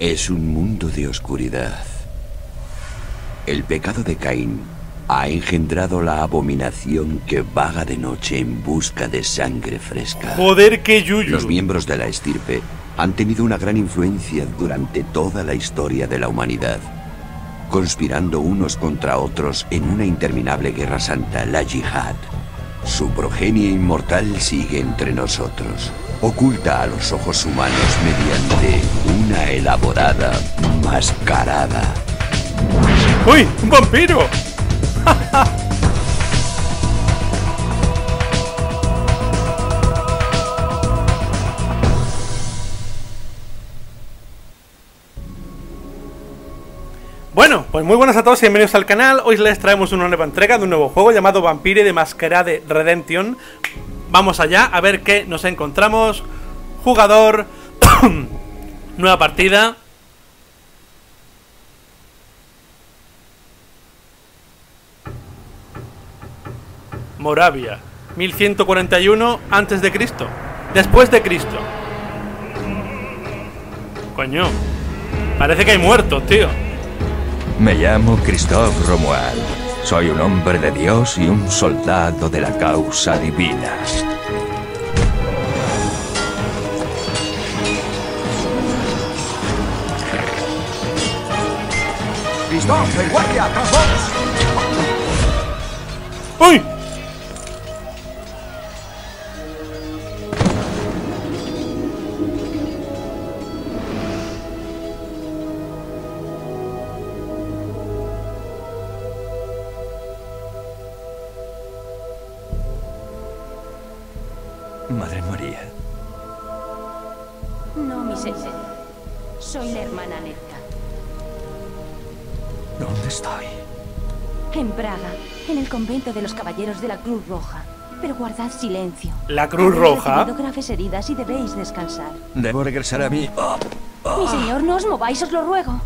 Es un mundo de oscuridad. El pecado de Caín ha engendrado la abominación que vaga de noche en busca de sangre fresca. Joder, qué yuyu. Los miembros de la estirpe han tenido una gran influencia durante toda la historia de la humanidad, conspirando unos contra otros en una interminable guerra santa, la yihad. Su progenie inmortal sigue entre nosotros, oculta a los ojos humanos mediante una elaborada mascarada. ¡Uy! ¡Un vampiro! Bueno, pues muy buenas a todos y bienvenidos al canal. Hoy les traemos una nueva entrega de un nuevo juego llamado Vampire de Masquerade Redemption. Vamos allá a ver qué nos encontramos. Jugador. nueva partida. Moravia, 1141 antes de Cristo. Después de Cristo. Coño. Parece que hay muertos, tío. Me llamo Christophe Romuald. Soy un hombre de Dios y un soldado de la causa divina. Christophe, guardia, tras vos! ¡Uy! Hermana. ¿Dónde estoy? En Praga, en el convento de los caballeros de la Cruz Roja. Pero guardad silencio. La Cruz Roja. graves heridas y debéis descansar. Debo regresar a mí. Oh, Mi señor, no os mováis, os lo ruego.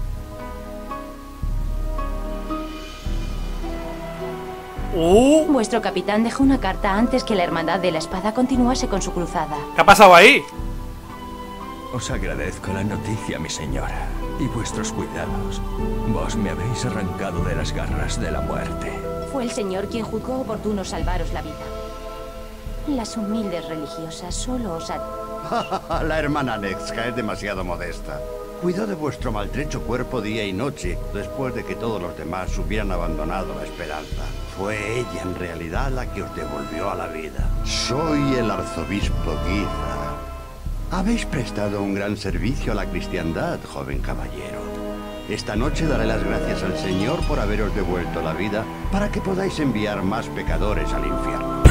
¡Uh! Vuestro capitán dejó una carta antes que la Hermandad de la Espada continuase con su cruzada. ¿Qué ha pasado ahí? Os agradezco la noticia, mi señora, y vuestros cuidados. Vos me habéis arrancado de las garras de la muerte. Fue el señor quien juzgó oportuno salvaros la vida. Las humildes religiosas solo os ad- La hermana Nexka es demasiado modesta. Cuidó de vuestro maltrecho cuerpo día y noche después de que todos los demás hubieran abandonado la esperanza. Fue ella en realidad la que os devolvió a la vida. Soy el arzobispo Guiza. Habéis prestado un gran servicio a la cristiandad, joven caballero. Esta noche daré las gracias al Señor por haberos devuelto la vida para que podáis enviar más pecadores al infierno.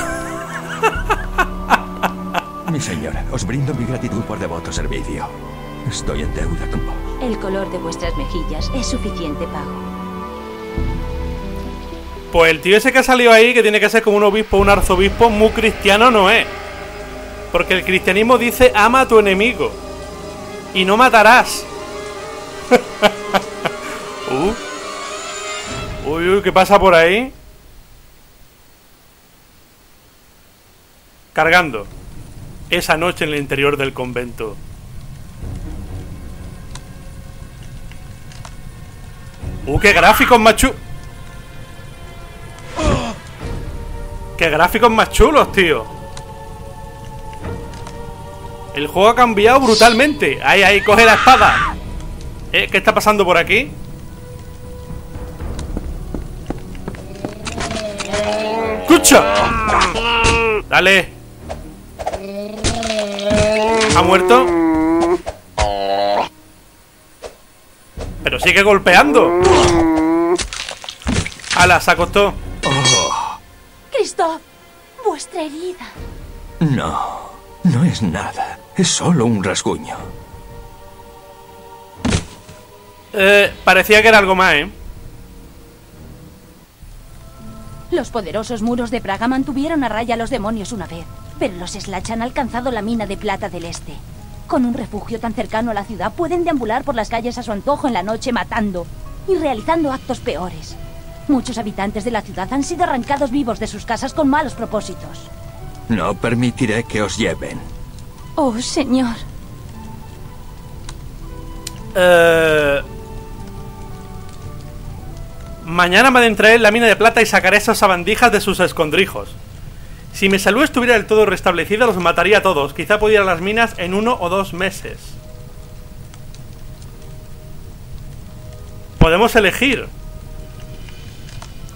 Mi señora, os brindo mi gratitud por devoto servicio. Estoy en deuda con vos. El color de vuestras mejillas es suficiente pago. Pues el tío ese que ha salido ahí, que tiene que ser como un obispo, un arzobispo, muy cristiano no es. Porque el cristianismo dice ama a tu enemigo. Y no matarás. uh. Uy, uy, ¿qué pasa por ahí? Cargando. Esa noche en el interior del convento. Uh, qué gráficos machu. ¡Qué gráficos más chulos, tío! El juego ha cambiado brutalmente. Ahí, ahí, coge la espada. ¿Eh? ¿Qué está pasando por aquí? ¡Escucha! Dale. ¿Ha muerto? Pero sigue golpeando. ¡Hala, se acostó! Christoph, vuestra herida. No, no es nada. Es solo un rasguño. Eh, parecía que era algo más, ¿eh? Los poderosos muros de Praga mantuvieron a raya a los demonios una vez, pero los Slach han alcanzado la mina de plata del este. Con un refugio tan cercano a la ciudad pueden deambular por las calles a su antojo en la noche matando y realizando actos peores. Muchos habitantes de la ciudad han sido arrancados vivos de sus casas con malos propósitos. No permitiré que os lleven. Oh, señor. Eh, mañana me adentraré en la mina de plata y sacaré esas sabandijas de sus escondrijos. Si mi salud estuviera del todo restablecida, los mataría a todos. Quizá pudiera las minas en uno o dos meses. Podemos elegir.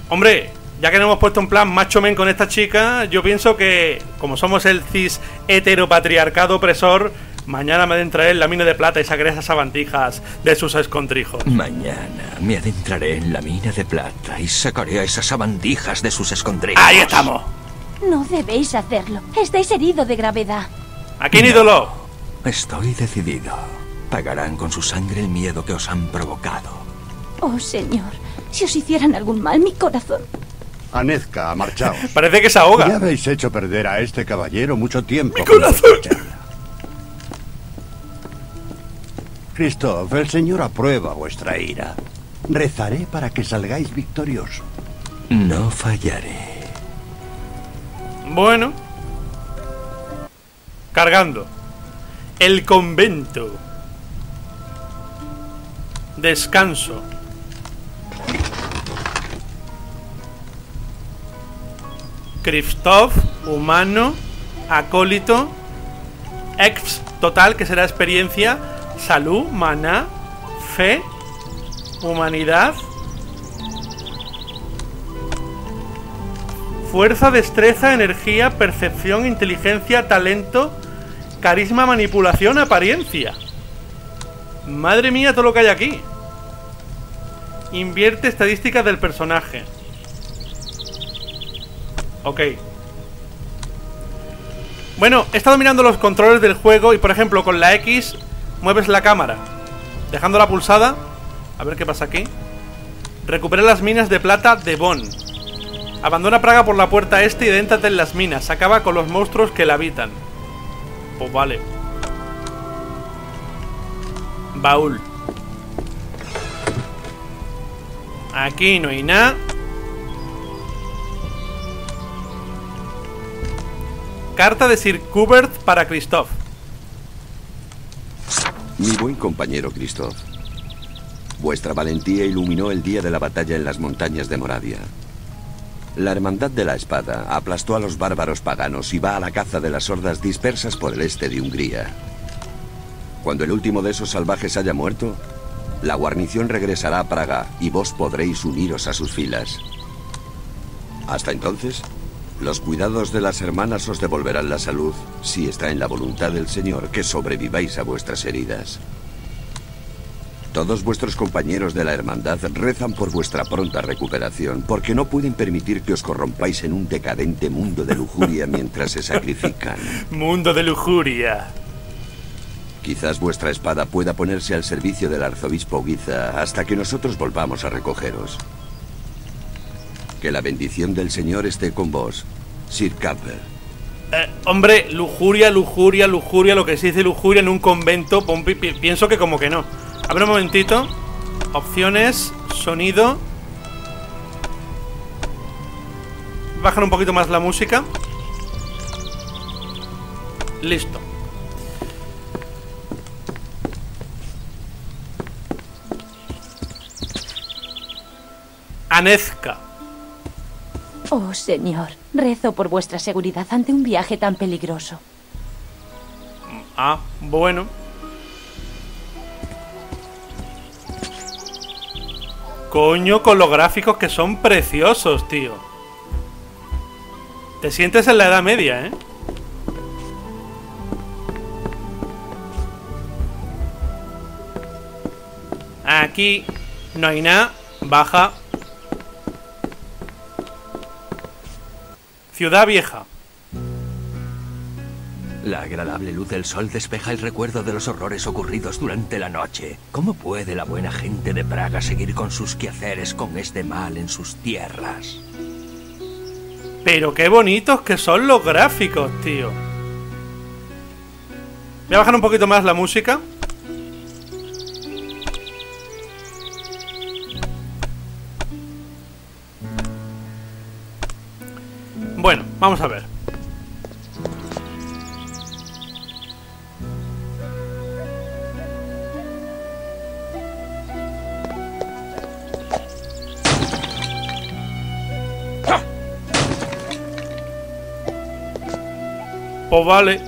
Hombre, ya que no hemos puesto en plan macho men con esta chica, yo pienso que, como somos el cis heteropatriarcado opresor, mañana me adentraré en la mina de plata y sacaré esas sabandijas de sus escondrijos. Mañana me adentraré en la mina de plata y sacaré a esas sabandijas de sus escondrijos. ¡Ahí estamos! No debéis hacerlo. Estáis herido de gravedad. ¡Aquí, ídolo! Estoy decidido. Pagarán con su sangre el miedo que os han provocado. Oh, señor. Si os hicieran algún mal, mi corazón. Anezca, marchaos. Parece que se Ya ahoga. habéis hecho perder a este caballero mucho tiempo. Mi con corazón. Christoph, el señor aprueba vuestra ira. Rezaré para que salgáis victorioso. No fallaré. Bueno. Cargando. El convento. Descanso. Kristoff, humano, acólito, ex total, que será experiencia, salud, maná, fe, humanidad, Fuerza, destreza, energía, percepción, inteligencia, talento, carisma, manipulación, apariencia. Madre mía, todo lo que hay aquí. Invierte estadísticas del personaje. Ok. Bueno, he estado mirando los controles del juego y por ejemplo con la X mueves la cámara. Dejándola pulsada. A ver qué pasa aquí. Recupera las minas de plata de Bonn. Abandona Praga por la puerta este y adéntrate en las minas. Acaba con los monstruos que la habitan. Pues vale. Baúl. Aquí no hay nada. Carta de Sir Kubert para Christoph. Mi buen compañero Christoph, vuestra valentía iluminó el día de la batalla en las montañas de Moravia. La Hermandad de la Espada aplastó a los bárbaros paganos y va a la caza de las hordas dispersas por el este de Hungría. Cuando el último de esos salvajes haya muerto, la guarnición regresará a Praga y vos podréis uniros a sus filas. Hasta entonces, los cuidados de las hermanas os devolverán la salud si está en la voluntad del Señor que sobreviváis a vuestras heridas. Todos vuestros compañeros de la hermandad rezan por vuestra pronta recuperación, porque no pueden permitir que os corrompáis en un decadente mundo de lujuria mientras se sacrifican. Mundo de lujuria. Quizás vuestra espada pueda ponerse al servicio del arzobispo Guiza hasta que nosotros volvamos a recogeros. Que la bendición del Señor esté con vos, Sir Camper. Eh, hombre, lujuria, lujuria, lujuria, lo que se dice lujuria en un convento, pon- pi- pi- pienso que como que no. A ver un momentito. Opciones, sonido. Bajar un poquito más la música. Listo. Anezca. Oh, señor. Rezo por vuestra seguridad ante un viaje tan peligroso. Ah, bueno. Coño, con los gráficos que son preciosos, tío. Te sientes en la Edad Media, ¿eh? Aquí no hay nada. Baja. Ciudad Vieja. La agradable luz del sol despeja el recuerdo de los horrores ocurridos durante la noche. ¿Cómo puede la buena gente de Praga seguir con sus quehaceres con este mal en sus tierras? Pero qué bonitos que son los gráficos, tío. Voy a bajar un poquito más la música. Vamos a ver. Pues vale.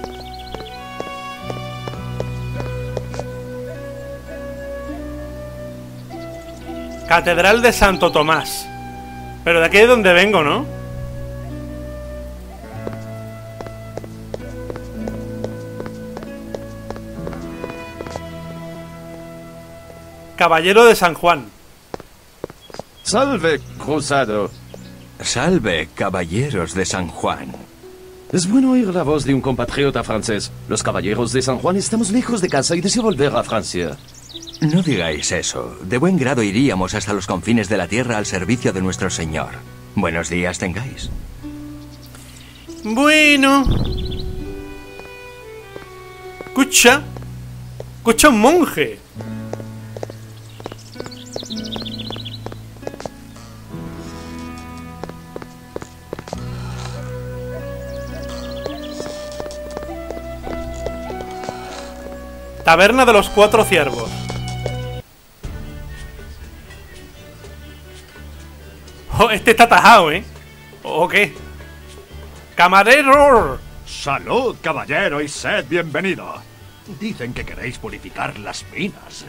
Catedral de Santo Tomás. Pero de aquí es donde vengo, ¿no? Caballero de San Juan. Salve, cruzado. Salve, caballeros de San Juan. Es bueno oír la voz de un compatriota francés. Los caballeros de San Juan estamos lejos de casa y deseo volver a Francia. No digáis eso. De buen grado iríamos hasta los confines de la tierra al servicio de nuestro Señor. Buenos días tengáis. Bueno. Escucha. Escucha un monje. Taberna de los Cuatro Ciervos. Oh, este está tajado, ¿eh? ¿O qué? ¡Camarero! Salud, caballero, y sed bienvenido. Dicen que queréis purificar las minas.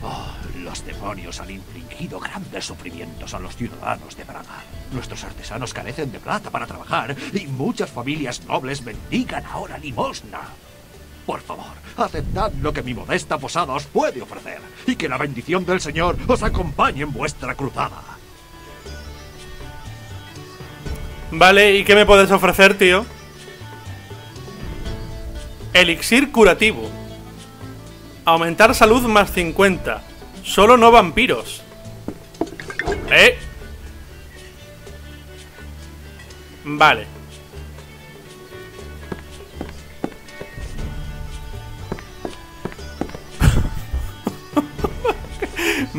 Oh, los demonios han infligido grandes sufrimientos a los ciudadanos de Praga. Nuestros artesanos carecen de plata para trabajar y muchas familias nobles mendigan ahora limosna. Por favor, aceptad lo que mi modesta posada os puede ofrecer y que la bendición del Señor os acompañe en vuestra cruzada. Vale, ¿y qué me puedes ofrecer, tío? Elixir curativo. Aumentar salud más 50. Solo no vampiros. ¿Eh? Vale.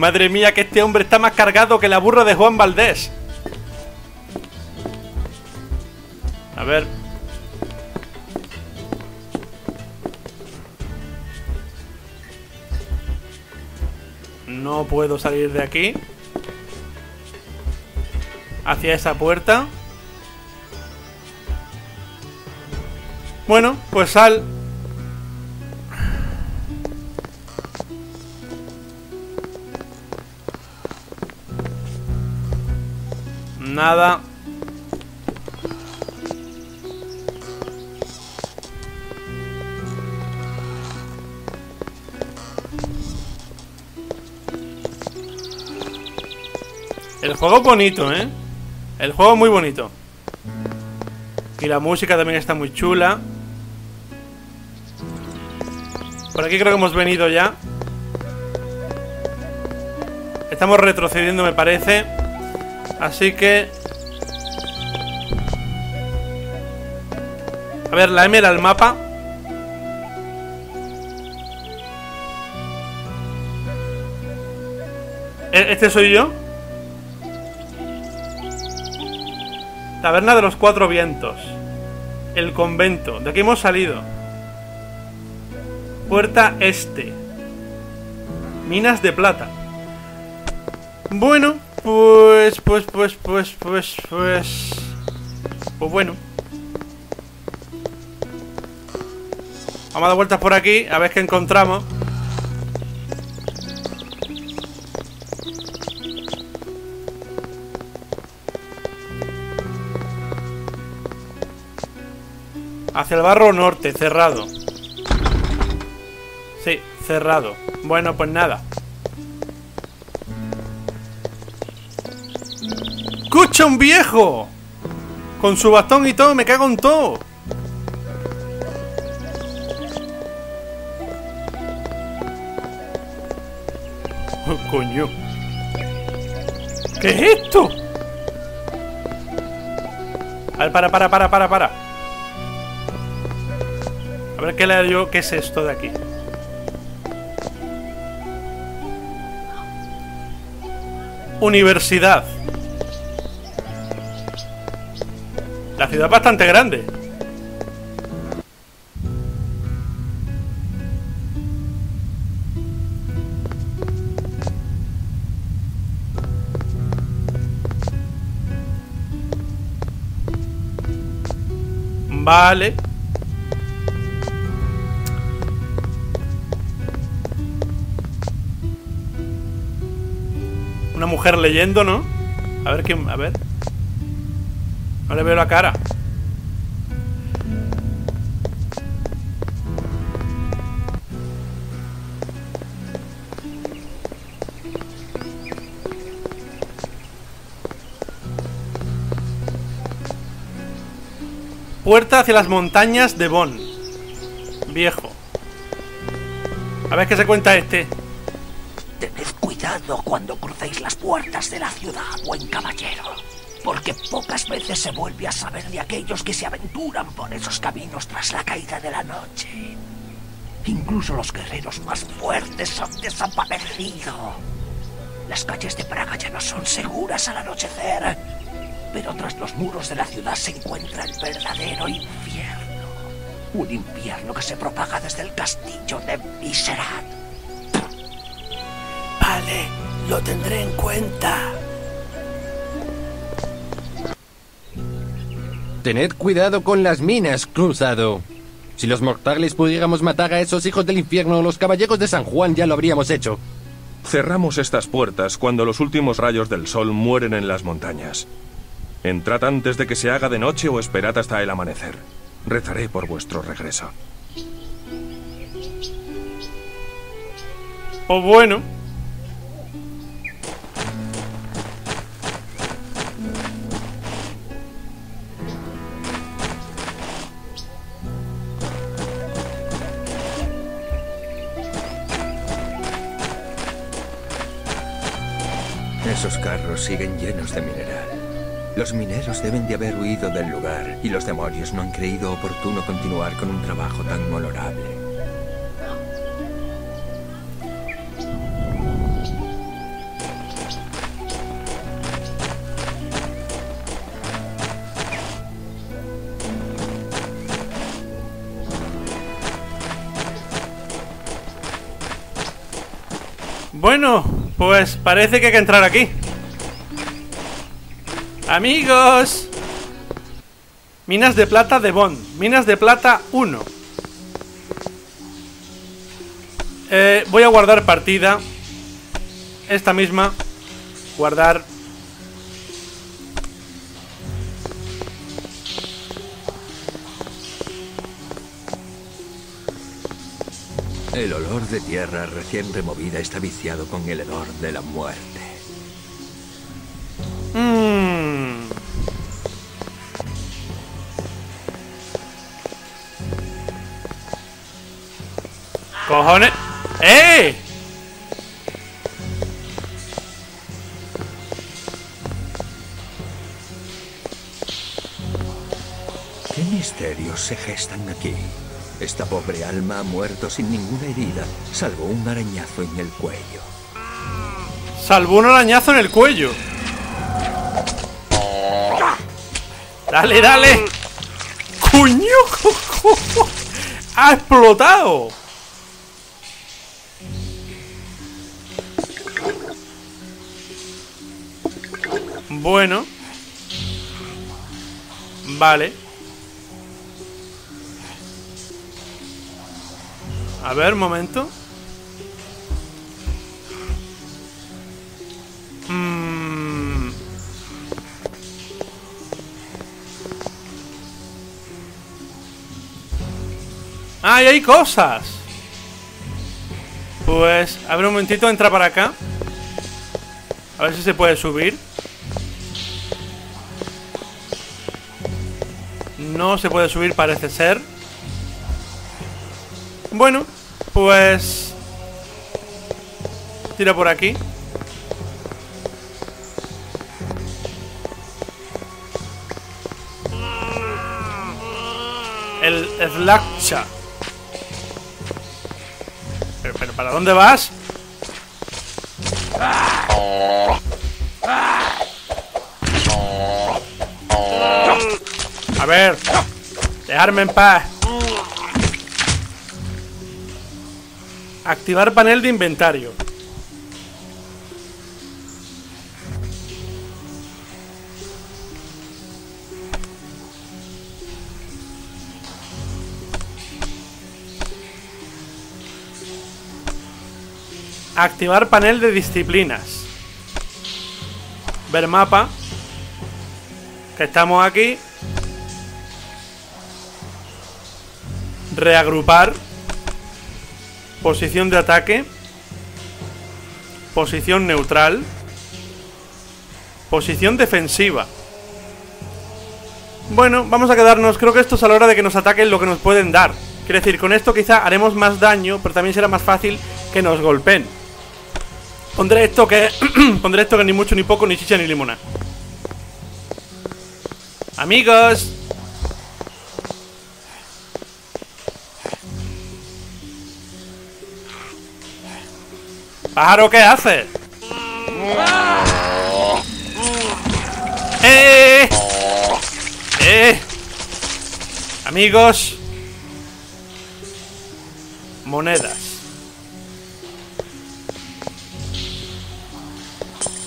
Madre mía, que este hombre está más cargado que la burra de Juan Valdés. A ver. No puedo salir de aquí. Hacia esa puerta. Bueno, pues sal. Nada. El juego bonito, ¿eh? El juego muy bonito. Y la música también está muy chula. Por aquí creo que hemos venido ya. Estamos retrocediendo, me parece. Así que... A ver, la M era el mapa. ¿E- ¿Este soy yo? Taberna de los Cuatro Vientos. El convento. De aquí hemos salido. Puerta Este. Minas de plata. Bueno, pues, pues, pues, pues, pues, pues... Pues bueno. Vamos a dar vueltas por aquí, a ver qué encontramos. Hacia el barro norte, cerrado. Sí, cerrado. Bueno, pues nada. ¡Escucha un viejo! Con su bastón y todo, me cago en todo. Oh, coño. ¿Qué es esto? A ver, para, para, para, para, para. A ver qué le yo. ¿Qué es esto de aquí? Universidad. ciudad bastante grande. Vale. Una mujer leyendo, ¿no? A ver quién... A ver. No le veo la cara. Hacia las montañas de Bonn. Viejo. A ver qué se cuenta este. Tened cuidado cuando crucéis las puertas de la ciudad, buen caballero. Porque pocas veces se vuelve a saber de aquellos que se aventuran por esos caminos tras la caída de la noche. Incluso los guerreros más fuertes han desaparecido. Las calles de Praga ya no son seguras al anochecer. Pero tras los muros de la ciudad se encuentra el verdadero infierno. Un infierno que se propaga desde el castillo de Viserat. Vale, lo tendré en cuenta. Tened cuidado con las minas, cruzado. Si los mortales pudiéramos matar a esos hijos del infierno, los caballeros de San Juan ya lo habríamos hecho. Cerramos estas puertas cuando los últimos rayos del sol mueren en las montañas. Entrad antes de que se haga de noche o esperad hasta el amanecer. Rezaré por vuestro regreso. Pues bueno. Esos carros siguen llenos de mineral. Los mineros deben de haber huido del lugar y los demonios no han creído oportuno continuar con un trabajo tan honorable. Bueno, pues parece que hay que entrar aquí. Amigos. Minas de plata de Bond. Minas de plata 1. Eh, voy a guardar partida. Esta misma. Guardar. El olor de tierra recién removida está viciado con el hedor de la muerte. Cojones. ¡Eh! ¿Qué misterios se gestan aquí? Esta pobre alma ha muerto sin ninguna herida, salvo un arañazo en el cuello. Salvó un arañazo en el cuello. Dale, dale. ¡Coño! ¡Ha explotado! Bueno. Vale. A ver, momento. Mm. ¡Ah, y hay cosas! Pues, a ver un momentito, entra para acá. A ver si se puede subir. Se puede subir, parece ser. Bueno, pues... Tira por aquí. El Slackcha. Pero, pero, ¿para dónde vas? Ver, dejarme en paz. Activar panel de inventario. Activar panel de disciplinas. Ver mapa. Que estamos aquí. Reagrupar. Posición de ataque. Posición neutral. Posición defensiva. Bueno, vamos a quedarnos. Creo que esto es a la hora de que nos ataquen lo que nos pueden dar. Quiere decir, con esto quizá haremos más daño, pero también será más fácil que nos golpeen. Pondré esto que. pondré esto que ni mucho ni poco, ni chicha ni limona. Amigos. Pájaro, ¿qué haces? ¡Eh! ¡Eh! Amigos. Monedas.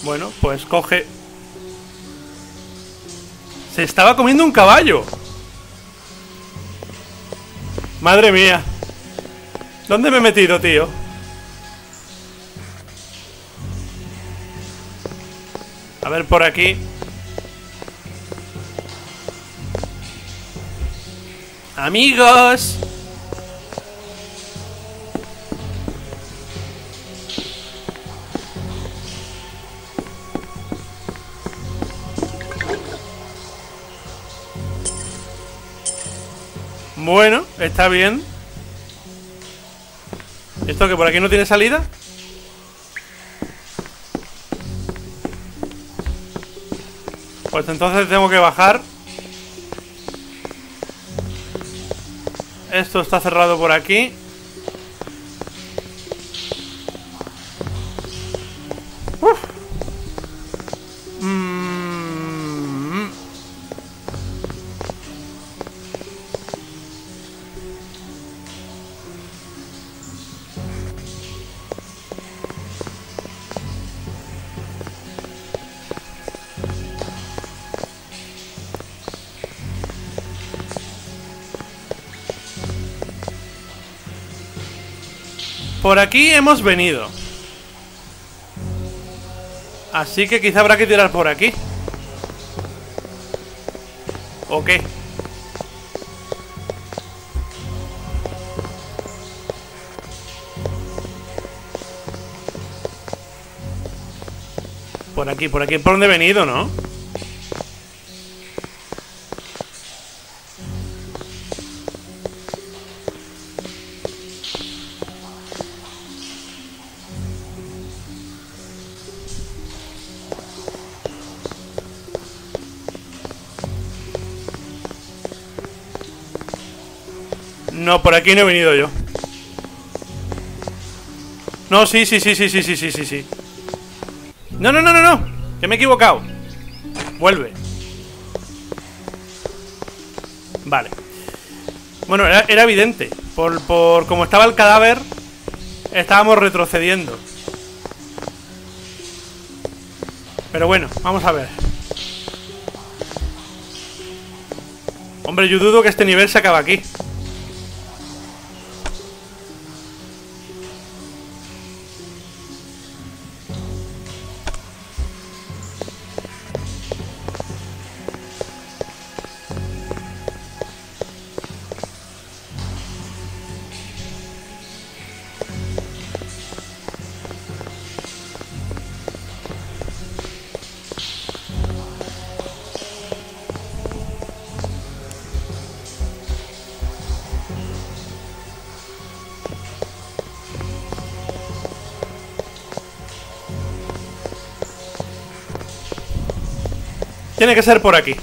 Bueno, pues coge... Se estaba comiendo un caballo. Madre mía. ¿Dónde me he metido, tío? A ver por aquí. Amigos. Bueno, está bien. ¿Esto que por aquí no tiene salida? Pues entonces tengo que bajar. Esto está cerrado por aquí Por aquí hemos venido Así que quizá habrá que tirar por aquí ¿O qué? Por aquí, por aquí, por donde he venido, ¿no? No, por aquí no he venido yo. No, sí, sí, sí, sí, sí, sí, sí, sí, sí. No, no, no, no, no. Que me he equivocado. Vuelve. Vale. Bueno, era, evidente. Por, por como estaba el cadáver Estábamos retrocediendo. Pero bueno, vamos a ver. Hombre, yo dudo que este nivel se acaba aquí Tiene que ser por aquí.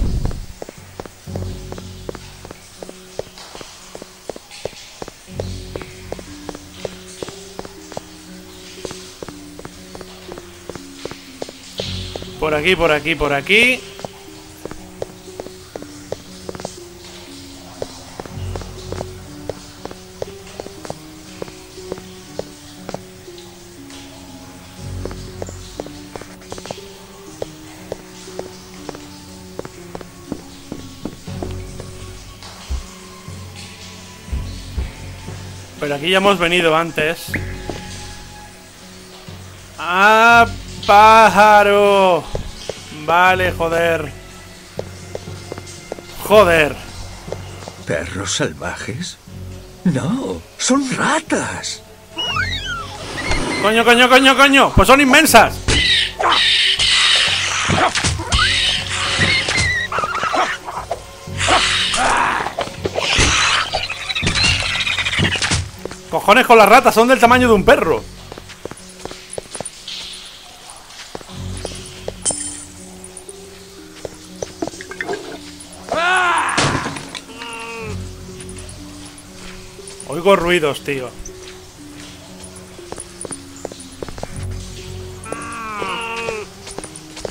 Por aquí, por aquí, por aquí aquí ya hemos venido antes ¡Ah, pájaro! Vale, joder. Joder. ¿Perros salvajes? No, son ratas. Coño, coño, coño, coño. Pues son inmensas. Cojones con las ratas, son del tamaño de un perro. Oigo ruidos, tío.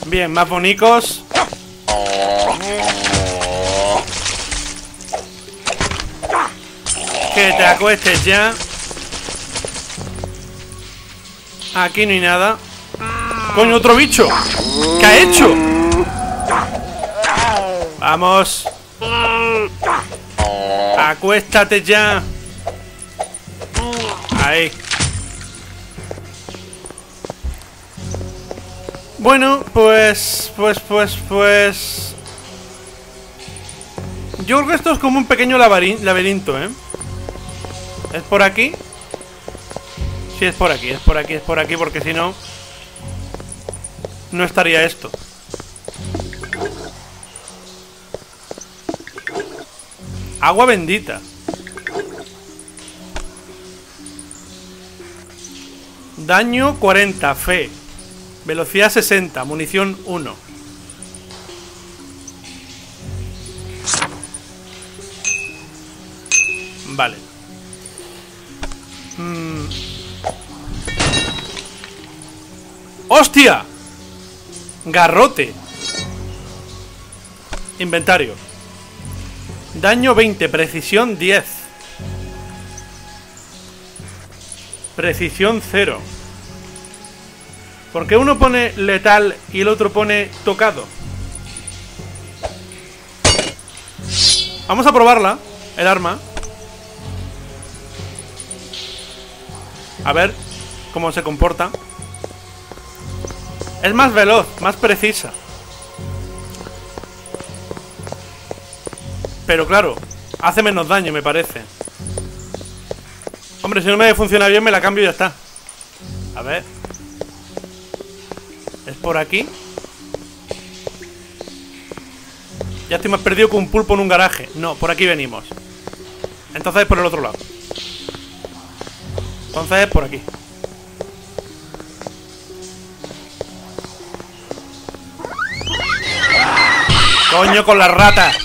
Bien, más bonicos. Que te acuestes ya. Aquí no hay nada. Coño, otro bicho. ¿Qué ha hecho? Vamos. Acuéstate ya. Ahí. Bueno, pues, pues, pues, pues... Yo creo que esto es como un pequeño laberin- laberinto, ¿eh? ¿Es por aquí? Sí, es por aquí, es por aquí, es por aquí, porque si no... No estaría esto. Agua bendita. Daño 40, fe. Velocidad 60, munición 1. Vale. ¡Hostia! Garrote. Inventario. Daño 20, precisión 10. Precisión 0. ¿Por qué uno pone letal y el otro pone tocado? Vamos a probarla, el arma. A ver cómo se comporta. Es más veloz, más precisa. Pero claro, hace menos daño, me parece. Hombre, si no me funciona bien, me la cambio y ya está. A ver. ¿Es por aquí? Ya estoy más perdido que un pulpo en un garaje. No, por aquí venimos. Entonces es por el otro lado. Entonces es por aquí. Coño con las ratas.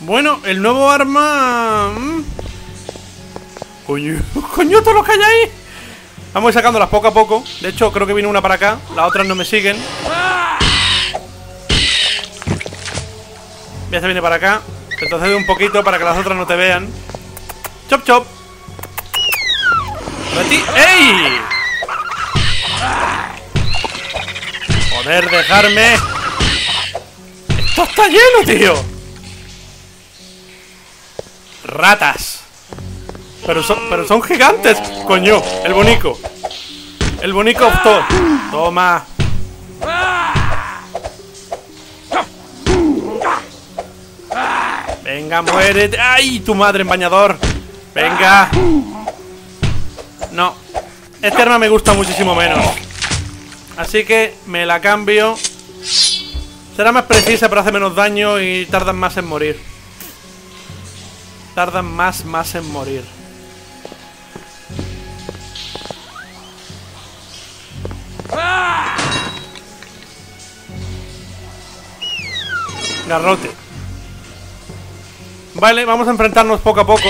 Bueno, el nuevo arma... mm. Coño, coño, todo lo que hay ahí. Vamos a ir sacándolas poco a poco. De hecho, creo que viene una para acá. Las otras no me siguen. Ya se viene para acá. Retrocede un poquito para que las otras no te vean. Chop, chop. ¡Ey! Joder, dejarme. Esto está lleno, tío. Ratas. Pero son, pero son gigantes, coño. El bonico. El bonico optó. Toma. Venga, muérete. ¡Ay! Tu madre en bañador. Venga. No. Este arma me gusta muchísimo menos. Así que me la cambio. Será más precisa, pero hace menos daño y tardan más en morir. Tardan más, más en morir. Garrote. Vale, vamos a enfrentarnos poco a poco.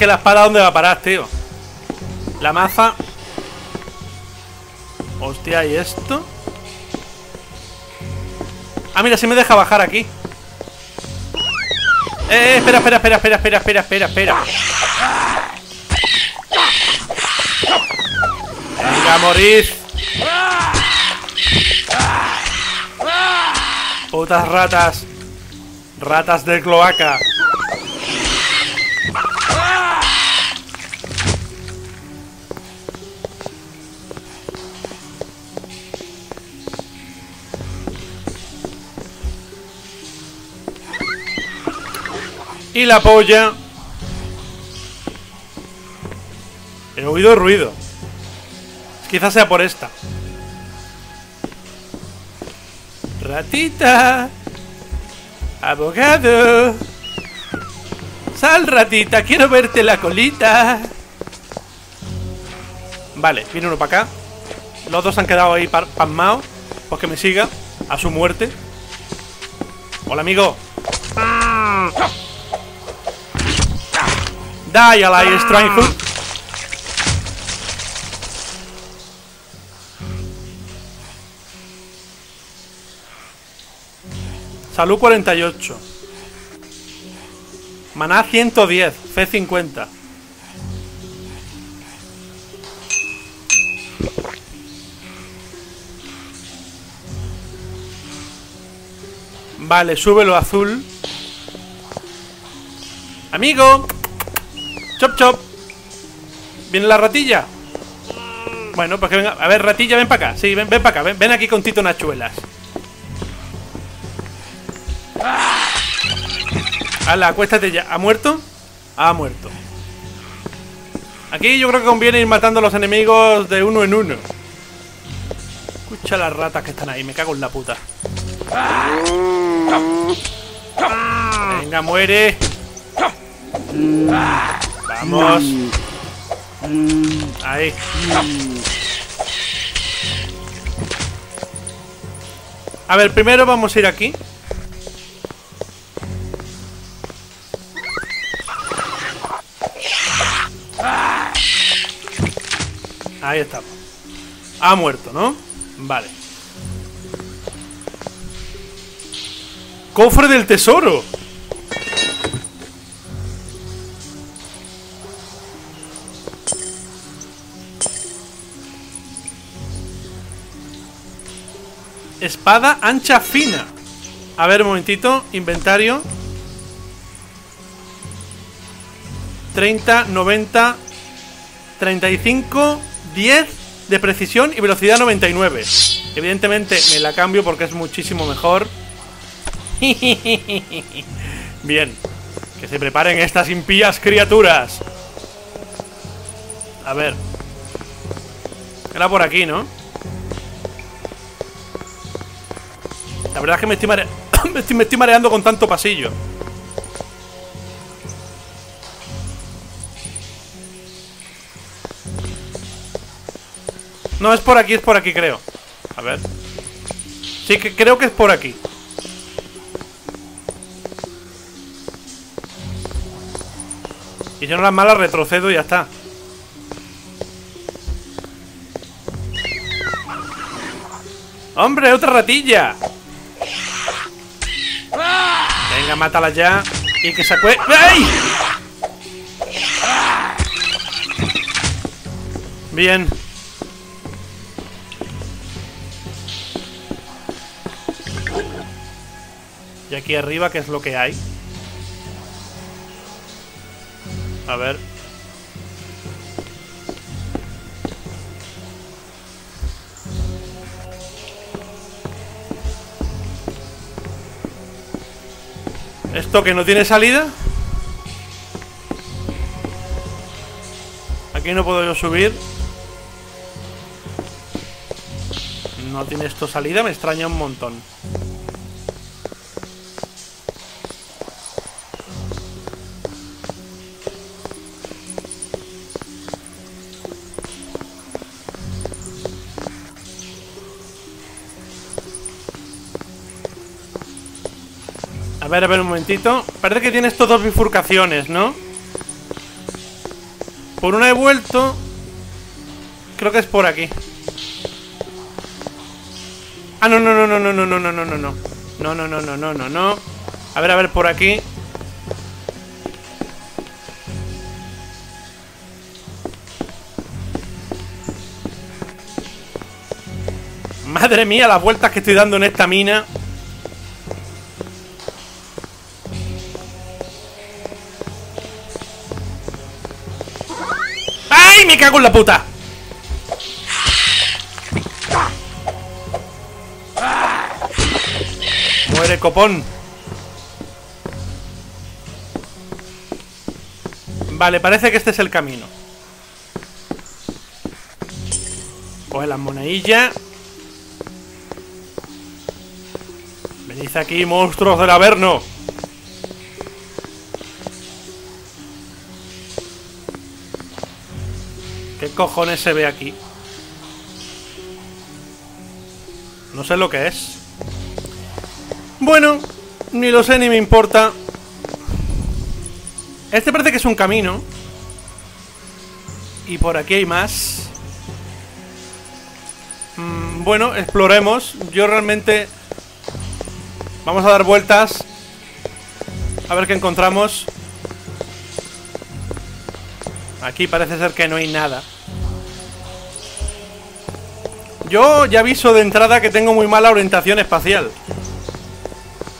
Que la espada, ¿dónde va a parar, tío? La maza. Hostia, ¿y esto? Ah, mira, si me deja bajar aquí. Eh, eh, espera, espera, espera, espera, espera, espera, espera, espera. Venga, morir. Putas ratas. Ratas de cloaca. Y la polla. He oído ruido. Quizás sea por esta. Ratita. Abogado. Sal, ratita, quiero verte la colita. Vale, viene uno para acá. Los dos han quedado ahí pasmados. Pues que me siga a su muerte. Hola, amigo. Die, Ally Strange Salud 48. Maná 110. Fe 50. Vale, sube lo azul. Amigo. Chop, chop. ¿Viene la ratilla? Bueno, pues que venga. A ver, ratilla, ven para acá. Sí, ven, ven para acá. Ven, ven aquí con Tito Nachuelas. Ala, acuéstate ya. ¿Ha muerto? Ha muerto. Aquí yo creo que conviene ir matando a los enemigos de uno en uno. Escucha las ratas que están ahí, me cago en la puta. Venga, muere. Vamos. Ahí. A ver, primero vamos a ir aquí. Ahí estamos. Ha muerto, ¿no? Vale. ¡Cofre del tesoro! Espada ancha fina. A ver, un momentito. Inventario. 30, 90, 35, 10 de precisión y velocidad 99. Evidentemente me la cambio porque es muchísimo mejor. Bien. Que se preparen estas impías criaturas. A ver. Era por aquí, ¿no? La verdad es que me estoy, me estoy mareando con tanto pasillo. No, es por aquí, es por aquí, creo. A ver. Sí, que creo que es por aquí. Y si no las malas, retrocedo y ya está. ¡Hombre, otra ratilla! Venga, mátala ya. Y que se acue... ¡Ay! Bien. Y aquí arriba, ¿qué es lo que hay? A ver. ¿Esto que no tiene salida? Aquí no puedo yo subir No tiene esto salida, me extraña un montón ver, a ver un momentito Parece que tiene estos dos bifurcaciones, ¿no? Por una he vuelto Creo que es por aquí Ah, no, no, no, no, no, no, no, no, no, no No, no, no, no, no, no, no A ver, a ver, por aquí Madre mía, las vueltas que estoy dando en esta mina cago en la puta! Muere, copón. Vale, parece que este es el camino. Coge las monedillas. Venid aquí, monstruos del Averno. Cojones se ve aquí? No sé lo que es. Bueno, ni lo sé ni me importa. Este parece que es un camino. Y por aquí hay más. Mm, bueno, exploremos. Yo realmente... Vamos a dar vueltas. A ver qué encontramos. Aquí parece ser que no hay nada. Yo ya aviso de entrada que tengo muy mala orientación espacial.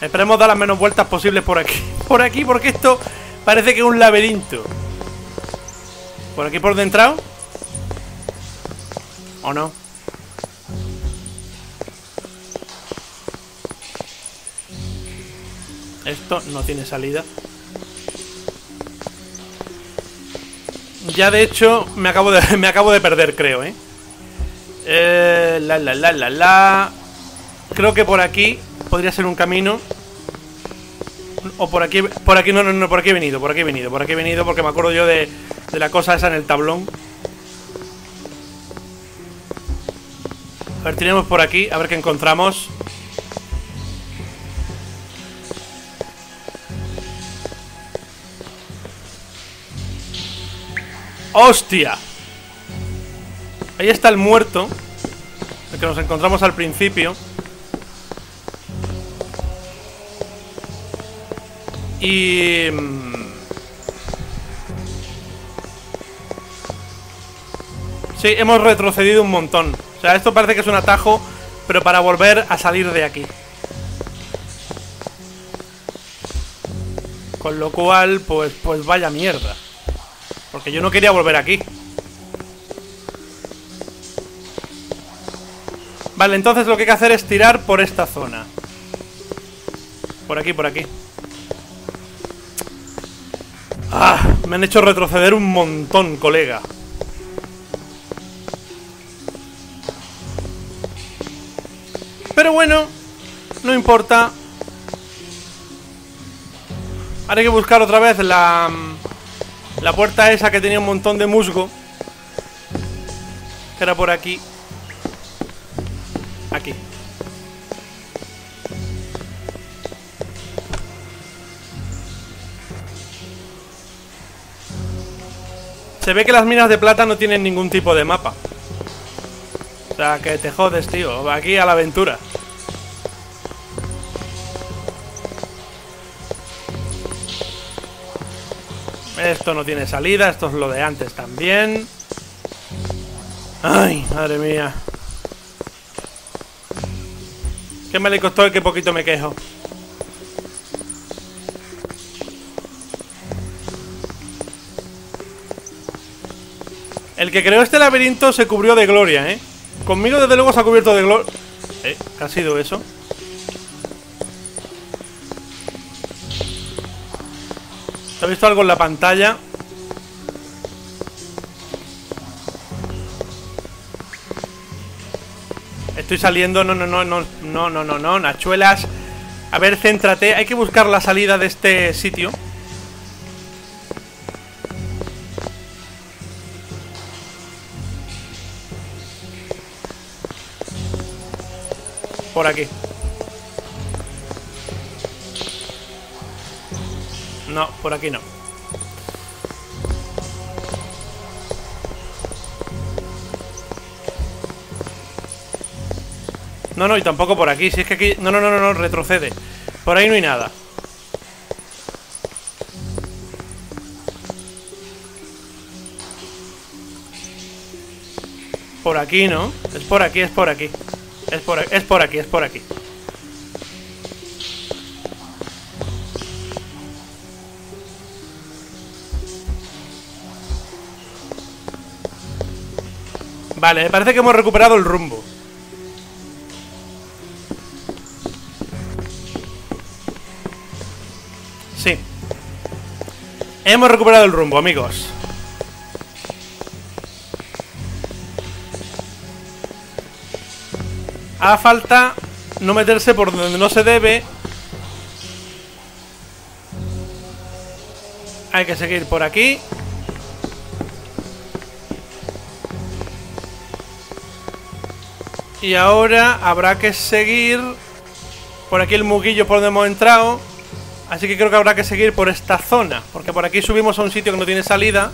Esperemos dar las menos vueltas posibles por aquí. Por aquí, porque esto parece que es un laberinto. ¿Por aquí por dentro? ¿O no? Esto no tiene salida. Ya de hecho me acabo de, me acabo de perder, creo, ¿eh? ¿Eh? La, la, la, la, la. Creo que por aquí podría ser un camino. O por aquí, por aquí, no, no, no, por aquí he venido, por aquí he venido, por aquí he venido porque me acuerdo yo de, de la cosa esa en el tablón. A ver, tiremos por aquí, a ver qué encontramos. ¡Hostia! Ahí está el muerto El que nos encontramos al principio. Y... Mm, sí, hemos retrocedido un montón. O sea, esto parece que es un atajo Pero para volver a salir de aquí. Con lo cual, pues, pues vaya mierda. Porque yo no quería volver aquí Vale, entonces lo que hay que hacer es tirar por esta zona. Por aquí, por aquí. Ah, me han hecho retroceder un montón, colega. Pero bueno, no importa. Ahora hay que buscar otra vez la... La puerta esa que tenía un montón de musgo. Que era por aquí Aquí Se ve que las minas de plata no tienen ningún tipo de mapa O sea, que te jodes, tío Aquí a la aventura Esto no tiene salida, esto es lo de antes también. Ay, madre mía. Qué mal le costó y qué poquito me quejo. El que creó este laberinto se cubrió de gloria, ¿eh? Conmigo desde luego se ha cubierto de gloria. ¿Eh? ¿Qué ha sido eso? ¿Se ha visto algo en la pantalla? Estoy saliendo, no, no, no, no, no, no, no, no, Nachuelas. A ver, céntrate, hay que buscar la salida de este sitio. Por aquí. No, por aquí no. No, no, y tampoco por aquí. Si es que aquí... No, no, no, no, no, retrocede. Por ahí no hay nada. Por aquí, ¿no? Es por aquí, es por aquí. Es por, es por aquí, es por aquí. Vale, me parece que hemos recuperado el rumbo. Hemos recuperado el rumbo, amigos. A falta no meterse por donde no se debe. Hay que seguir por aquí. Y ahora habrá que seguir por aquí el muguillo por donde hemos entrado. Así que creo que habrá que seguir por esta zona. Porque por aquí subimos a un sitio que no tiene salida.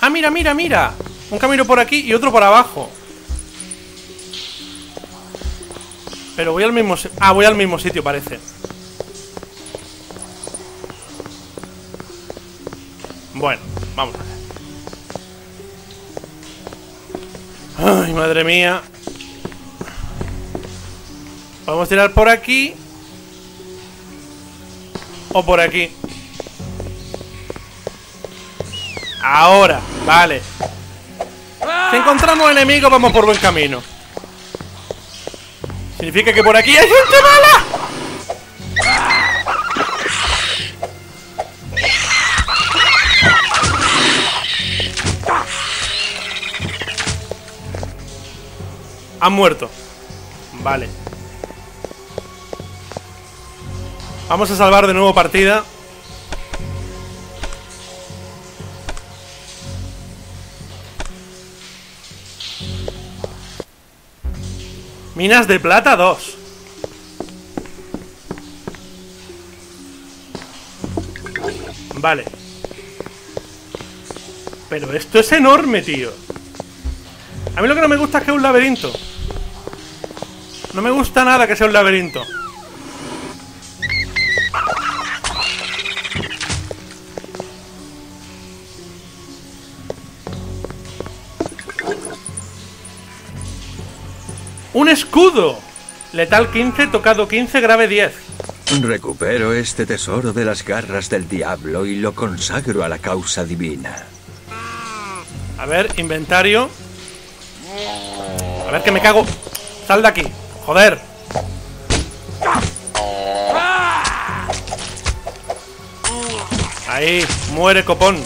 Ah, mira, mira, mira. Un camino por aquí y otro por abajo. Pero voy al mismo... Ah, voy al mismo sitio, parece. Bueno, vamos a ver. Ay, madre mía. Podemos tirar por aquí. O por aquí. Ahora, vale. Si encontramos enemigos, vamos por buen camino. Significa que por aquí hay gente mala. Han muerto. Vale. Vamos a salvar de nuevo partida. Minas de plata 2. Vale. Pero esto es enorme, tío. A mí lo que no me gusta es que es un laberinto. No me gusta nada que sea un laberinto. ¡Un escudo! Letal 15, tocado 15, grave 10. Recupero este tesoro de las garras del diablo y lo consagro a la causa divina. A ver, inventario. A ver que me cago. Sal de aquí. Joder. Ahí, muere copón.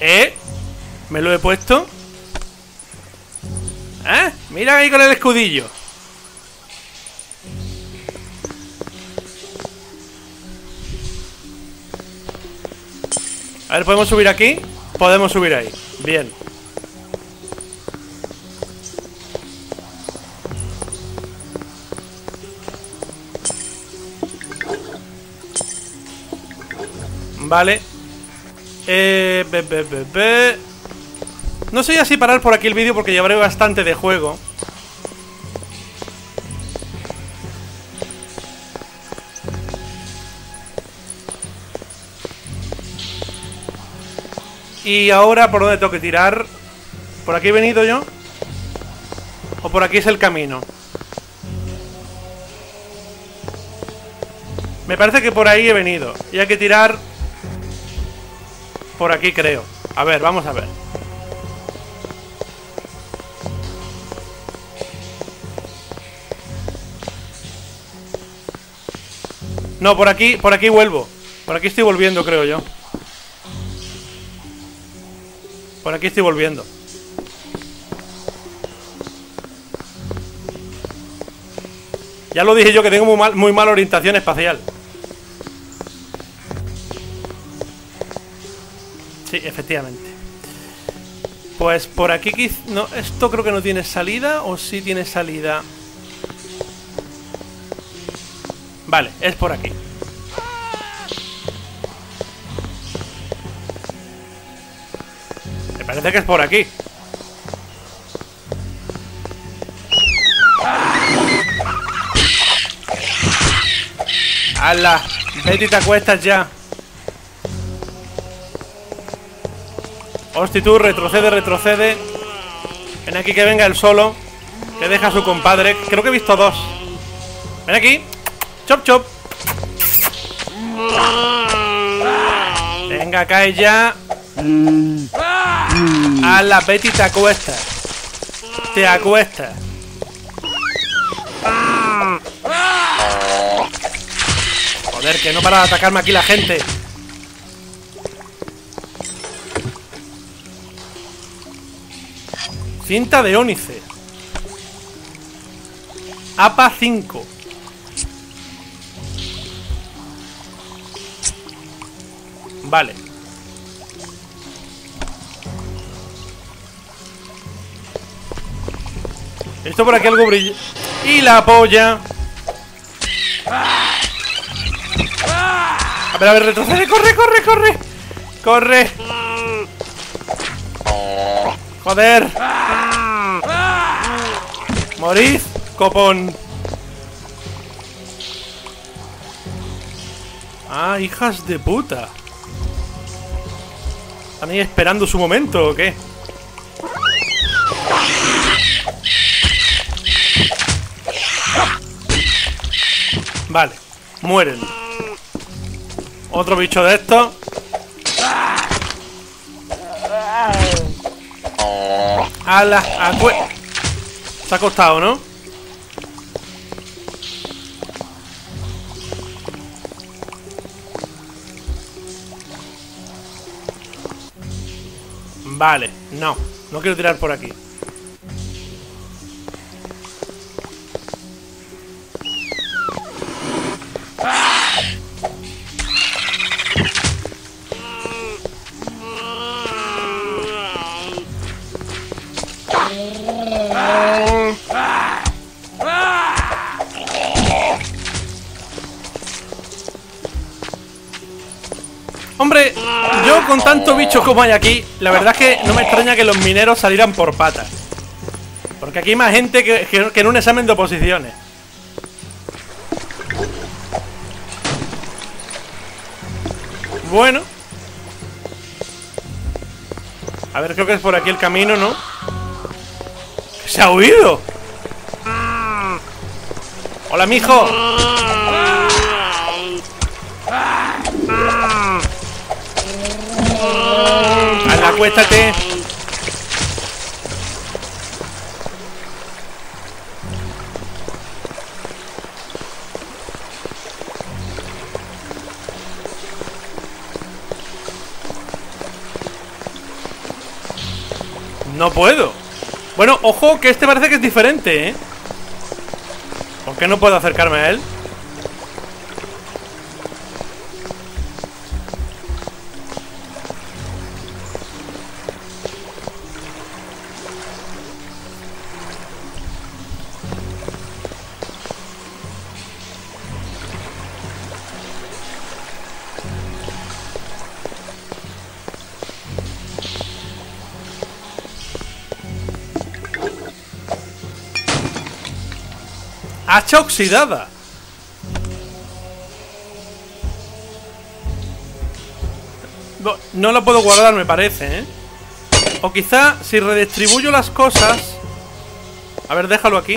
¿Eh? ¿Me lo he puesto? ¿Eh? Mira ahí con el escudillo. A ver, ¿podemos subir aquí? Podemos subir ahí. Bien. Vale. Eh, be, be, be. No sé ya si parar por aquí el vídeo porque llevaré bastante de juego. Y ahora, ¿por dónde tengo que tirar? ¿Por aquí he venido yo? ¿O por aquí es el camino? Me parece que por ahí he venido Y hay que tirar Por aquí creo A ver, vamos a ver No, por aquí, por aquí vuelvo. Por aquí estoy volviendo, creo yo. Por aquí estoy volviendo. Ya lo dije yo que tengo muy, mal, muy mala orientación espacial. Sí, efectivamente. Pues por aquí no, Esto creo que no tiene salida ¿O sí tiene salida? Vale, es por aquí. Me parece que es por aquí. ¡Hala! Vete y te acuestas ya. Hosti retrocede, retrocede. Ven aquí que venga el solo Que deja a su compadre. Creo que he visto dos. Ven aquí Chop, chop Venga, cae ya. A la Betty te acuestas. Te acuestas. Joder, que no para de atacarme aquí la gente. Cinta de ónice. APA 5. Vale. Esto por aquí algo brilla. Y la polla. A ver, a ver, retrocede. Corre, corre, corre. Corre. Joder. Morid, copón. Ah, hijas de puta. ¿Están ahí esperando su momento o qué? Vale, mueren. Otro bicho de estos. ¡Hala! ¡Acue! Se ha costado, ¿no? Vale, no. No quiero tirar por aquí. Como hay aquí, la verdad es que no me extraña que los mineros salieran por patas. Porque aquí hay más gente que, en un examen de oposiciones. Bueno. A ver, creo que es por aquí el camino, ¿no? ¡Que ¡Se ha huido! ¡Hola, mijo! Acuéstate! No puedo. Bueno, ojo, que este parece que es diferente, ¿eh? ¿Por qué no puedo acercarme a él? Hacha oxidada. No, no lo puedo guardar, me parece, ¿eh? O quizá si redistribuyo las cosas... A ver, déjalo aquí.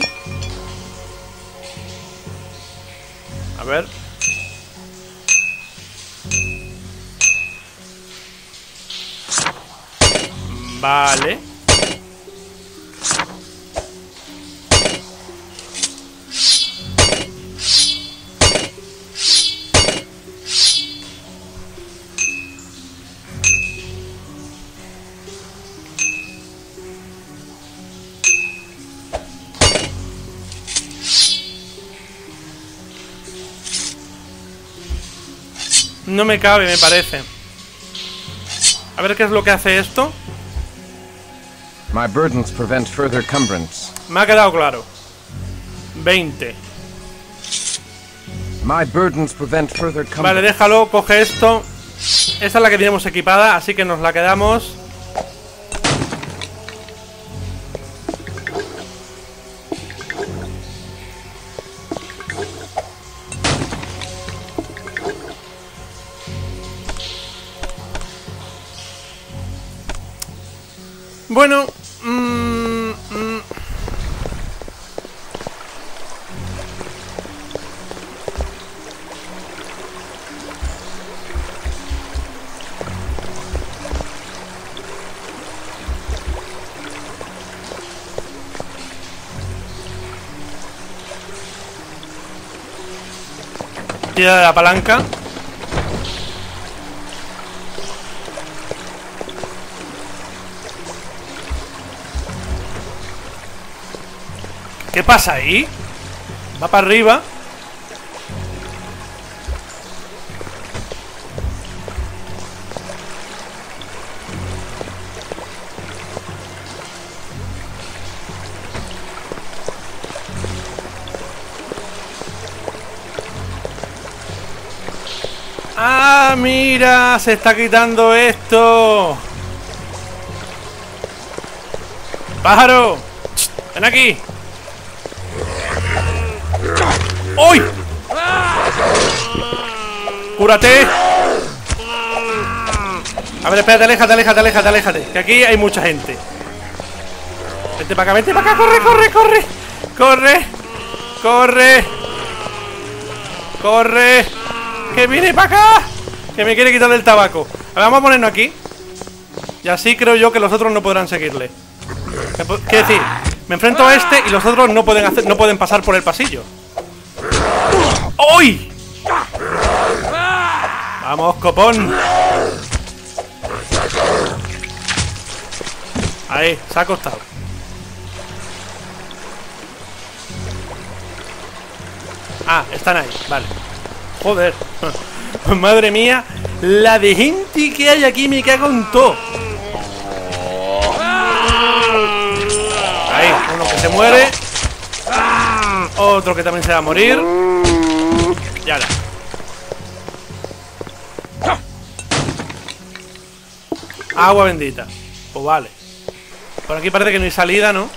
A ver. Vale. No me cabe, me parece. A ver qué es lo que hace esto. My burdens prevent further cumbrance. Me ha quedado claro. 20. My burdens prevent further cumbrance. Vale, déjalo, coge esto. Esa es la que tenemos equipada, así que nos la quedamos. Bueno, mmm, mmm. Tira de la palanca. ¿Qué pasa ahí? Va para arriba. ¡Ah, mira! Se está quitando esto. ¡Pájaro! ¡Ven aquí! ¡Uy! ¡Cúrate! A ver, espérate, aléjate, aléjate, aléjate, aléjate Que aquí hay mucha gente. Vente para acá, vente para acá, corre, corre, corre. Corre Corre. Corre. Que viene para acá. Que me quiere quitar el tabaco. A ver, Vamos a ponernos aquí. Y así creo yo que los otros no podrán seguirle. ¿Qué decir? Me enfrento a este y los otros no pueden hacer, no pueden pasar por el pasillo ¡Uy! Vamos, copón. Ahí, se ha acostado. Ah, están ahí, vale. Joder. Madre mía La de gente que hay aquí me cago en todo. Ahí, uno que se muere. Otro que también se va a morir Ya la Agua bendita. Pues vale. Por aquí parece que no hay salida, ¿no?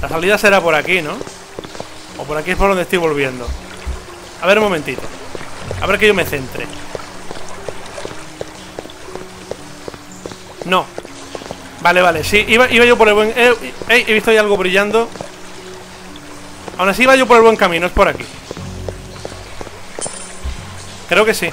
La salida será por aquí, ¿no? O por aquí es por donde estoy volviendo. A ver un momentito. A ver que yo me centre. No Vale, vale, sí, iba, yo por el buen... Eh, eh, he visto ahí algo brillando. Aún así iba yo por el buen camino, es por aquí. Creo que sí.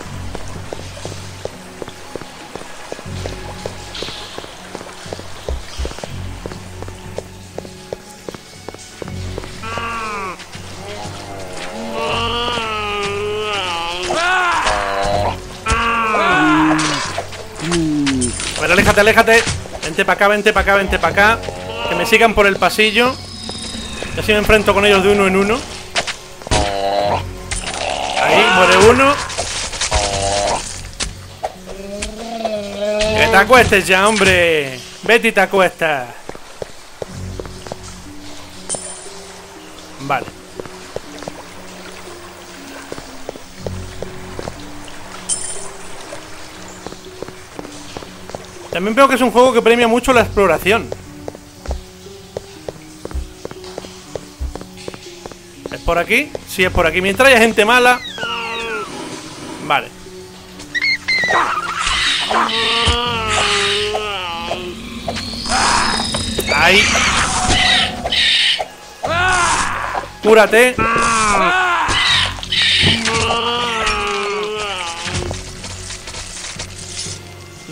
Aléjate, aléjate Vente para acá, vente para acá, vente para acá. Que me sigan por el pasillo. Y así me enfrento con ellos de uno en uno. Ahí, muere uno. Que te acuestes ya, hombre. Vete y te acuestas. Vale También veo que es un juego que premia mucho la exploración. ¿Es por aquí? Sí, es por aquí. Mientras haya gente mala... Vale. Ahí. Cúrate.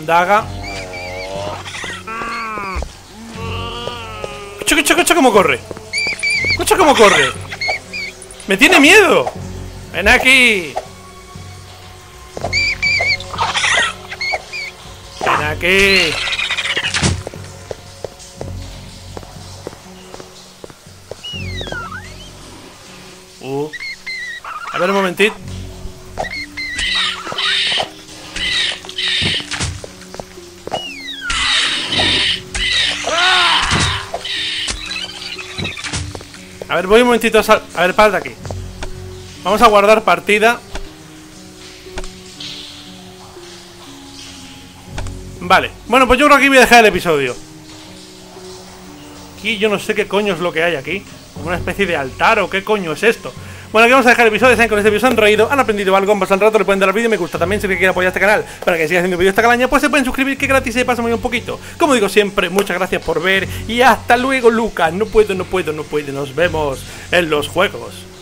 Daga. Escucha, escucha, escucha cómo corre. Escucha cómo corre. Me tiene miedo. Ven aquí. Ven aquí. Uh. A ver un momentito. A ver, voy un momentito a sal... A ver, párate aquí. Vamos a guardar partida. Vale. Bueno, pues yo creo que aquí voy a dejar el episodio. Aquí yo no sé qué coño es lo que hay aquí. Una especie de altar o qué coño es esto bueno, aquí vamos a dejar el episodio. Saben con este episodio han reído, han aprendido algo, han pasado un rato, le pueden dar al vídeo me gusta. También si quieren apoyar este canal para que siga haciendo vídeos esta calaña, pues se pueden suscribir, que gratis se pasa muy un poquito. Como digo siempre, muchas gracias por ver y hasta luego, Lucas. No puedo, no puedo, no puedo. Nos vemos en los juegos.